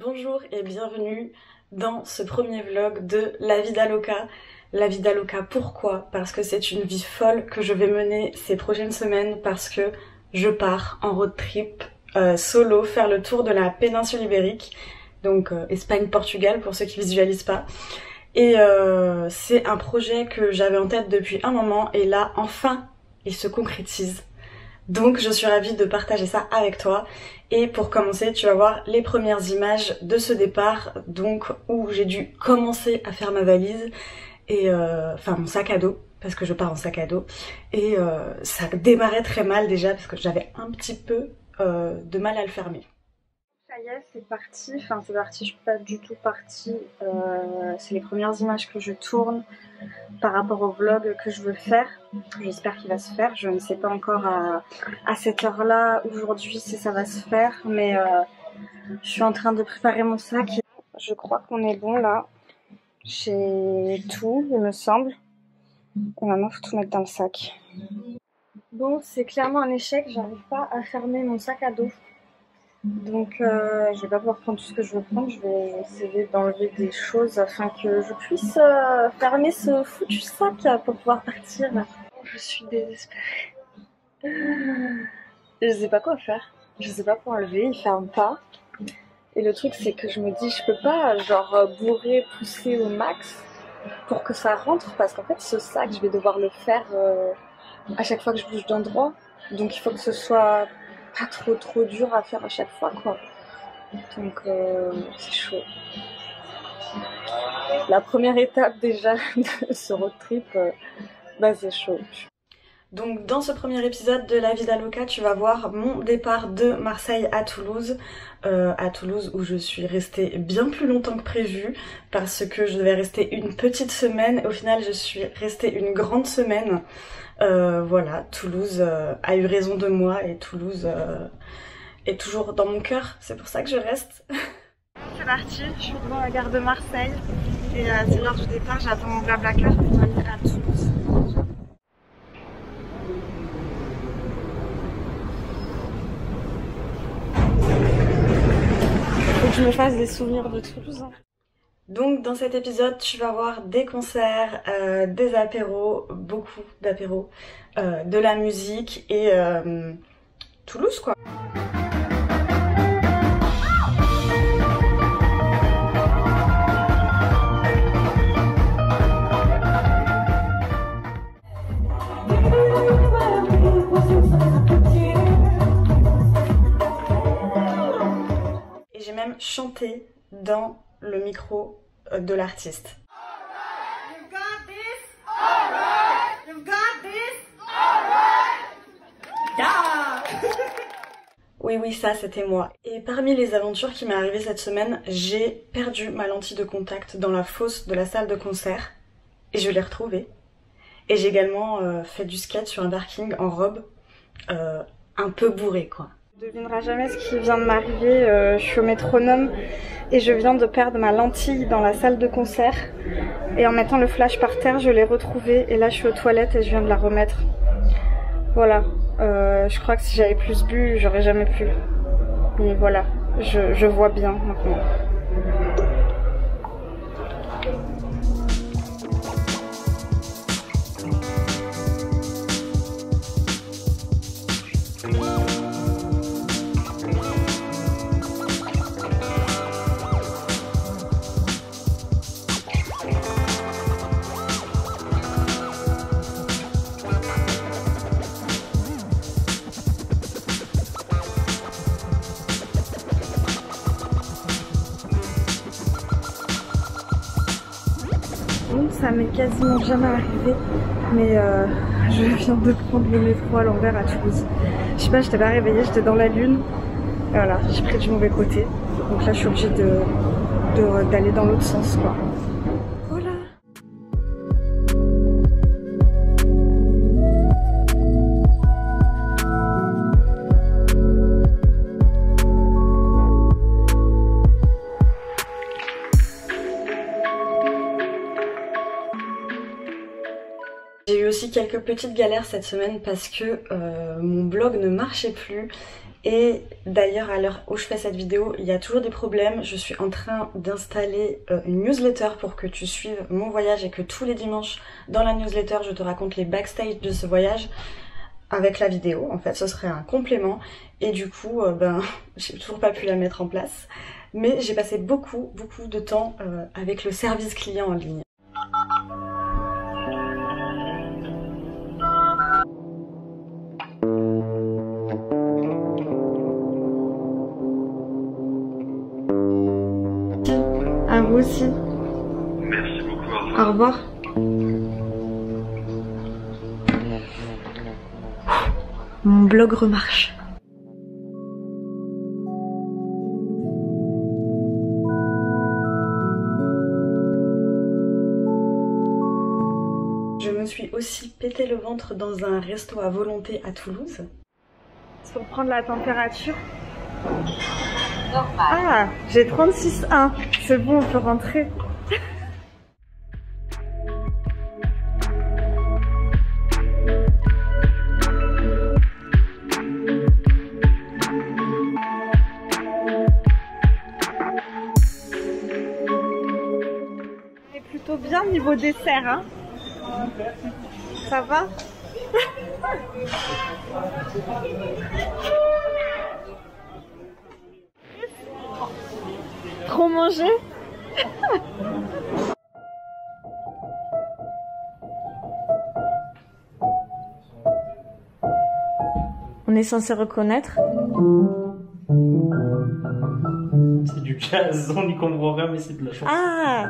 Bonjour et bienvenue dans ce premier vlog de La vie d'Aloca. La vie d'Aloca, pourquoi? Parce que c'est une vie folle que je vais mener ces prochaines semaines parce que je pars en road trip euh, solo faire le tour de la péninsule ibérique, donc euh, Espagne-Portugal pour ceux qui visualisent pas. Et euh, c'est un projet que j'avais en tête depuis un moment et là enfin il se concrétise. Donc je suis ravie de partager ça avec toi. Et pour commencer, tu vas voir les premières images de ce départ, donc où j'ai dû commencer à faire ma valise et euh, enfin mon sac à dos parce que je pars en sac à dos et euh, ça démarrait très mal déjà parce que j'avais un petit peu euh, de mal à le fermer. Ça y est, c'est parti. Enfin, c'est parti, je suis pas du tout partie. Euh, c'est les premières images que je tourne par rapport au vlog que je veux faire. J'espère qu'il va se faire. Je ne sais pas encore à, à cette heure-là, aujourd'hui, si ça va se faire. Mais euh, je suis en train de préparer mon sac. Je crois qu'on est bon là. J'ai tout, il me semble. Et maintenant, il faut tout mettre dans le sac. Bon, c'est clairement un échec. J'arrive pas à fermer mon sac à dos. Donc, euh, je vais pas pouvoir prendre tout ce que je veux prendre. Je vais essayer d'enlever des choses afin que je puisse euh, fermer ce foutu sac pour pouvoir partir. Je suis désespérée. Je sais pas quoi faire. Je sais pas quoi enlever. Il ferme pas. Et le truc, c'est que je me dis, je peux pas, genre, bourrer, pousser au max pour que ça rentre parce qu'en fait, ce sac, je vais devoir le faire euh, à chaque fois que je bouge d'endroit. Donc, il faut que ce soit pas trop trop dur à faire à chaque fois quoi. Donc euh, c'est chaud. La première étape déjà de ce road trip, euh, bah c'est chaud. Donc dans ce premier épisode de La vie d'Aloca, tu vas voir mon départ de Marseille à Toulouse. Euh, à Toulouse où je suis restée bien plus longtemps que prévu parce que je devais rester une petite semaine. Au final, je suis restée une grande semaine. Euh, voilà, Toulouse euh, a eu raison de moi et Toulouse euh, est toujours dans mon cœur. C'est pour ça que je reste. C'est parti, je suis devant la gare de Marseille et euh, c'est l'heure du départ. J'attends mon blablacar pour aller à Toulouse. Faut que je me fasse des souvenirs de Toulouse. hein. Donc dans cet épisode, tu vas voir des concerts, euh, des apéros, beaucoup d'apéros, euh, de la musique et euh, Toulouse quoi. Et j'ai même chanté dans le micro de l'artiste. Oui, oui, ça, c'était moi. Et parmi les aventures qui m'est arrivée cette semaine, j'ai perdu ma lentille de contact dans la fosse de la salle de concert. Et je l'ai retrouvée. Et j'ai également euh, fait du skate sur un parking en robe, euh, un peu bourré, quoi. Tu devineras jamais ce qui vient de m'arriver. euh, je suis au métronome et je viens de perdre ma lentille dans la salle de concert. Et en mettant le flash par terre, je l'ai retrouvée. Et là, je suis aux toilettes et je viens de la remettre. Voilà. Euh, je crois que si j'avais plus bu, j'aurais jamais pu. Mais voilà, je, je vois bien maintenant. M'est quasiment jamais arrivé, mais euh, je viens de prendre le métro à l'envers à Toulouse. Je sais pas, j'étais pas réveillée, j'étais dans la lune. Et voilà, j'ai pris du mauvais côté. Donc là, je suis obligée d'aller dans l'autre sens, quoi. Quelques petites galères cette semaine parce que euh, mon blog ne marchait plus Et d'ailleurs, à l'heure où je fais cette vidéo, il y a toujours des problèmes. Je suis en train d'installer euh, une newsletter pour que tu suives mon voyage et que tous les dimanches, dans la newsletter, je te raconte les backstage de ce voyage avec la vidéo. En fait, ce serait un complément. Et du coup, euh, ben, j'ai toujours pas pu la mettre en place. Mais j'ai passé beaucoup, beaucoup de temps avec le service client en ligne. Aussi. Merci beaucoup. au revoir. Au revoir. Mon blog remarche. Je me suis aussi pété le ventre dans un resto à volonté à Toulouse. C'est pour prendre la température. Ah, j'ai 36,1. C'est bon, on peut rentrer. On est plutôt bien niveau dessert, hein Ça va? Trop On est censé reconnaître. C'est du jazz, on n'y comprend rien, mais c'est de la chanson. Ah.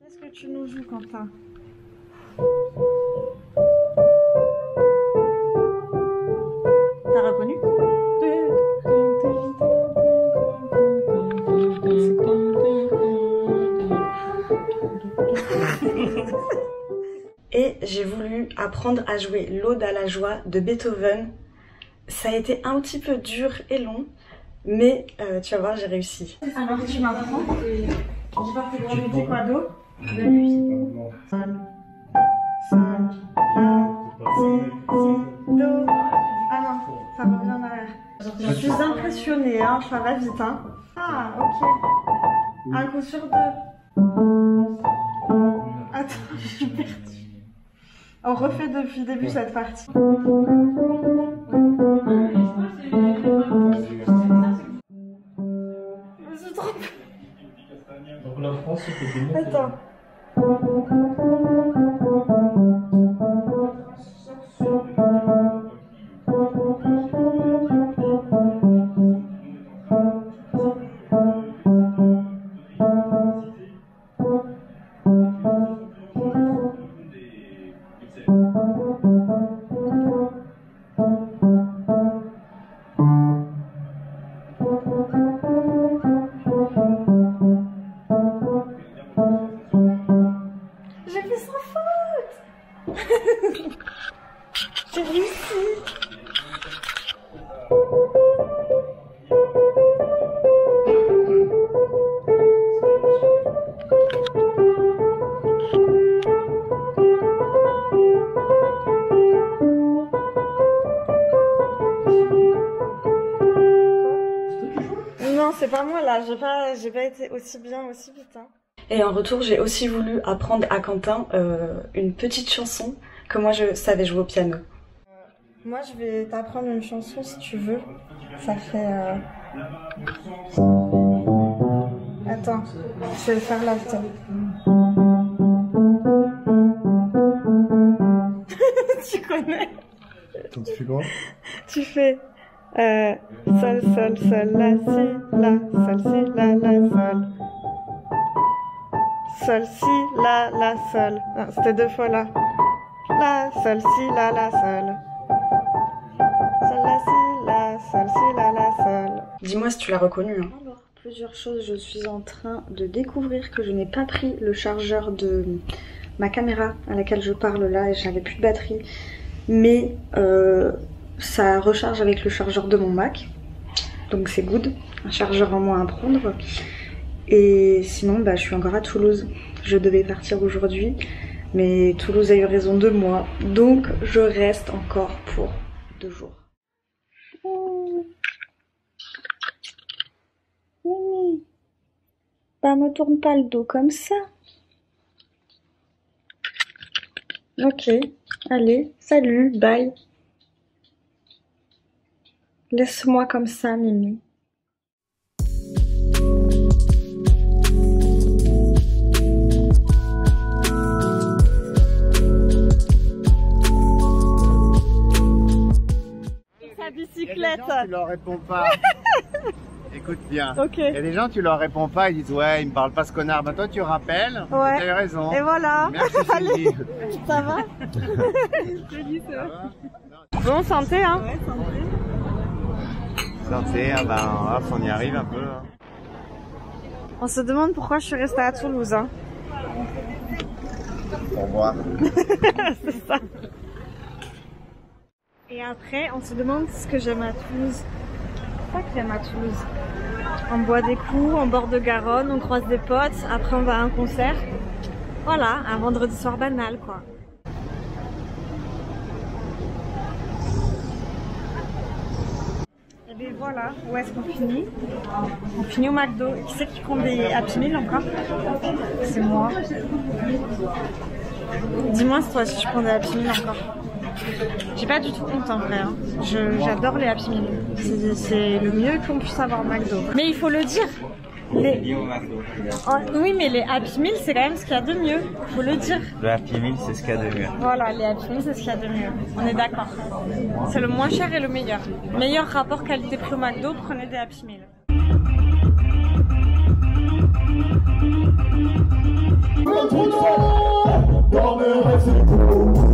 Qu'est-ce que tu nous joues, Quentin? J'ai voulu apprendre à jouer l'Aude à la joie de Beethoven. Ça a été un petit peu dur et long, mais euh, tu vas voir, j'ai réussi. Alors tu m'apprends quoi d'autre Sol, sol, la, si, si, do. Ah non, ça revient en arrière. Je suis impressionnée, hein, ça va vite. Hein. Ah, ok. Un coup sur deux. Attends, je suis perdue. On refait depuis le début cette partie. Je me suis trompée. Donc la France, c'était. Attends. Là, j'ai pas, j'ai pas été aussi bien, aussi vite. Hein. Et en retour, j'ai aussi voulu apprendre à Quentin euh, une petite chanson que moi je savais jouer au piano. Moi, je vais t'apprendre une chanson si tu veux. Ça fait. euh, Attends, je vais faire la tienne. tu connais? Attends, tu fais quoi? Tu fais. Euh, sol, sol, sol, la, si, la, sol, si, la, la, sol. Sol, si, la, la, sol. Non, c'était deux fois là. La, sol, si, la, la, sol. Sol, la, si, la, sol, si, la, la, sol. Dis-moi si tu l'as reconnu. hein. Alors, plusieurs choses. Je suis en train de découvrir que je n'ai pas pris le chargeur de ma caméra à laquelle je parle là et j'avais plus de batterie. Mais euh, ça recharge avec le chargeur de mon Mac. Donc c'est good. Un chargeur en moins à prendre. Et sinon, bah, je suis encore à Toulouse. Je devais partir aujourd'hui. Mais Toulouse a eu raison de moi. Donc je reste encore pour deux jours. Mimi, bah me tourne pas le dos comme ça. Ok, allez, salut, bye. Laisse-moi comme ça, Mimi. Sa bicyclette. tu leur réponds pas. Écoute bien. Ok. Il y a des gens, tu leur réponds pas, ils disent ouais, il me parle pas ce connard. Bah toi, tu rappelles. Ouais. Tu as raison. Et voilà. Merci Allez. Cindy. Ça va Ça va? Bon, santé, hein. Santé, ah ben, hop, on y arrive un peu. hein. On se demande pourquoi je suis restée à Toulouse. Hein. Pour voir. C'est ça. Et après, on se demande ce que j'aime à Toulouse. Pas que j'aime à Toulouse. On boit des coups, on bord de Garonne, on croise des potes, après on va à un concert. Voilà, un vendredi soir banal, quoi. Et bien voilà, où est-ce qu'on finit On finit au McDo. Qui c'est qui prend des Happy Meal encore C'est moi. Dis-moi toi si je prends des Happy Meal encore. J'ai pas du tout honte en vrai. hein. Je- J'adore les Happy Meal. C'est le mieux qu'on puisse avoir au McDo. Mais il faut le dire. Les- Oh, oui, mais les Happy Meal, c'est quand même ce qu'il y a de mieux. Faut le dire. Le Happy Meal, c'est ce qu'il y a de mieux. Voilà, les Happy Meal, c'est ce qu'il y a de mieux. On est d'accord. C'est le moins cher et le meilleur. Meilleur rapport qualité-prix au McDo, prenez des Happy Meal. On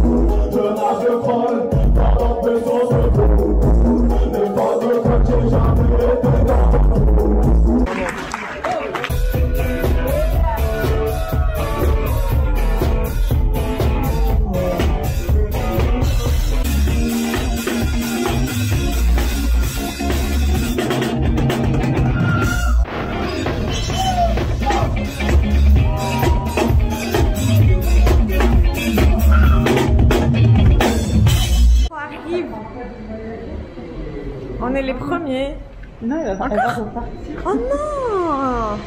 Encore? Oh non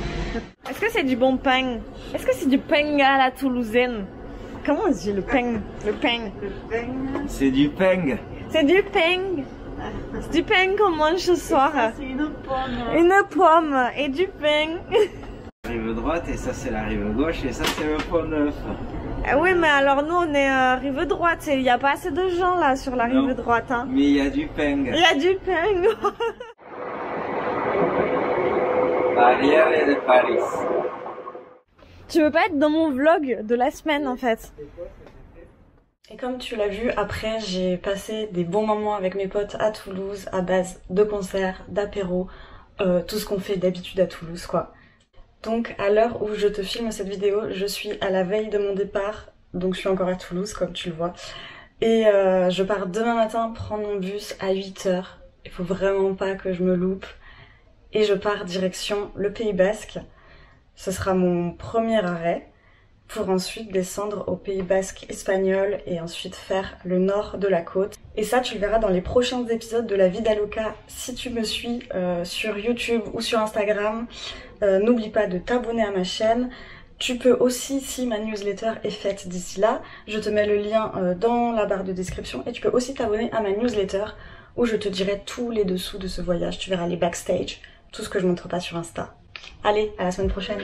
Est-ce que c'est du bon pain? Est-ce que c'est du pain à la toulousaine? Comment on dit le pain? Le pain. C'est du peng. C'est du pain. C'est du pain qu'on mange ce soir. C'est une pomme. Une pomme et du pain. Rive droite et ça c'est la rive gauche et ça c'est le pont neuf. Ah oui, mais alors nous on est euh, rive droite. Il n'y a pas assez de gens là sur la Non. rive droite. Hein. Mais il y a du peng. Il y a du pain. Ariel de Paris. tu veux pas être dans mon vlog de la semaine en fait? Et comme tu l'as vu, après j'ai passé des bons moments avec mes potes à Toulouse à base de concerts, d'apéros, euh, tout ce qu'on fait d'habitude à Toulouse quoi. Donc à l'heure où je te filme cette vidéo, je suis à la veille de mon départ, donc je suis encore à Toulouse comme tu le vois. Et euh, je pars demain matin prendre mon bus à 8h. Il faut vraiment pas que je me loupe. Et je pars direction le Pays Basque. Ce sera mon premier arrêt pour ensuite descendre au Pays Basque espagnol et ensuite faire le nord de la côte. Et ça, tu le verras dans les prochains épisodes de La Vie d'Aloca si tu me suis euh, sur YouTube ou sur Instagram. Euh, N'oublie pas de t'abonner à ma chaîne. Tu peux aussi, si ma newsletter est faite d'ici là, je te mets le lien euh, dans la barre de description et tu peux aussi t'abonner à ma newsletter où je te dirai tous les dessous de ce voyage. Tu verras les backstage, tout ce que je montre pas sur Insta. Allez, à la semaine prochaine.